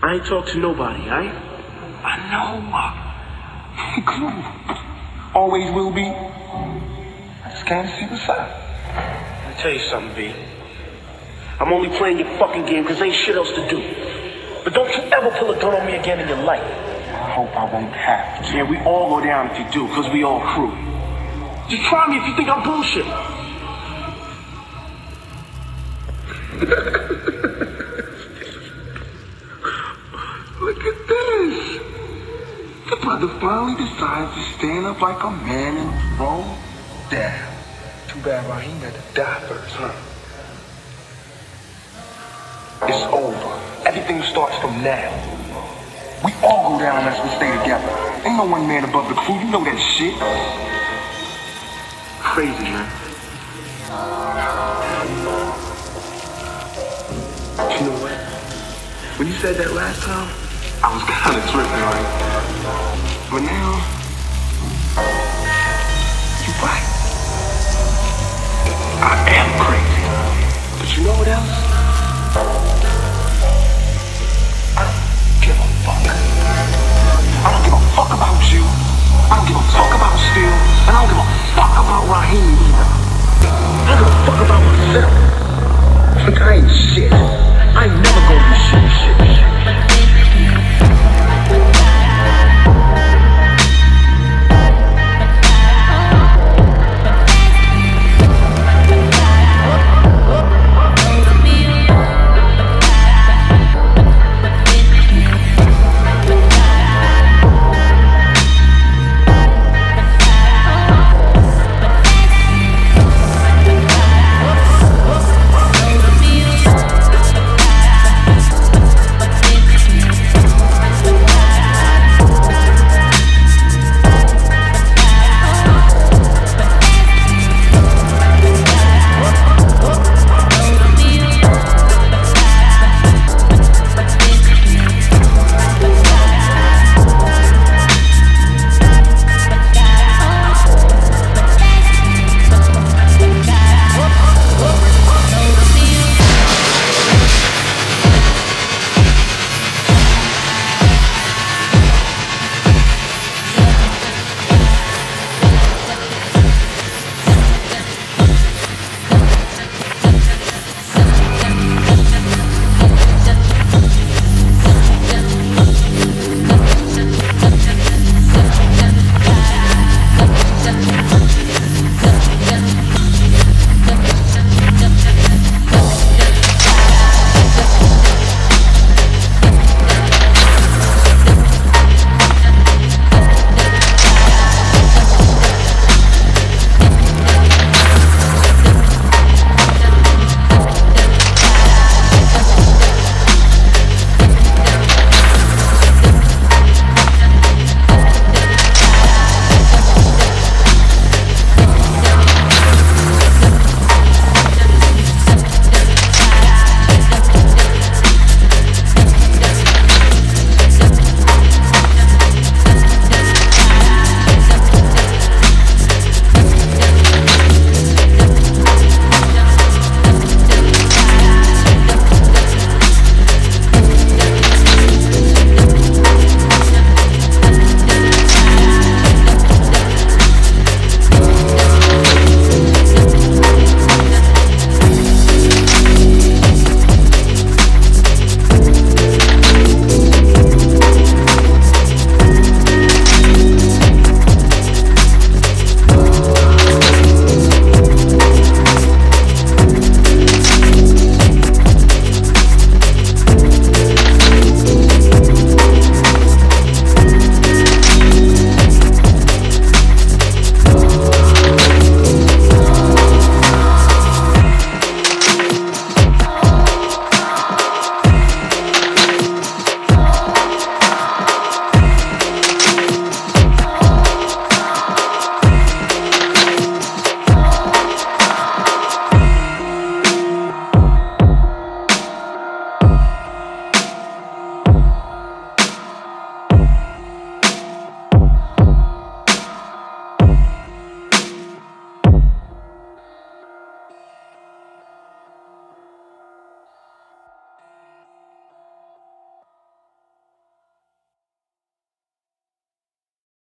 I ain't talk to nobody, alright? I know. Always will be. I just came to see what's up. Let me tell you something, B. I'm only playing your fucking game because ain't shit else to do. But don't you ever pull a gun on me again in your life. I hope I won't have to. Yeah, we all go down if you do, because we all crew. Just try me if you think I'm bullshit. finally decides to stand up like a man and throw down. Too bad Raheem had to die first, huh? It's over. Everything starts from now. We all go down unless we stay together. Ain't no one man above the crew. You know that shit. Crazy, man. You know what? When you said that last time, I was kind of tripping, right? But now, you're right. I am crazy. but you know what else?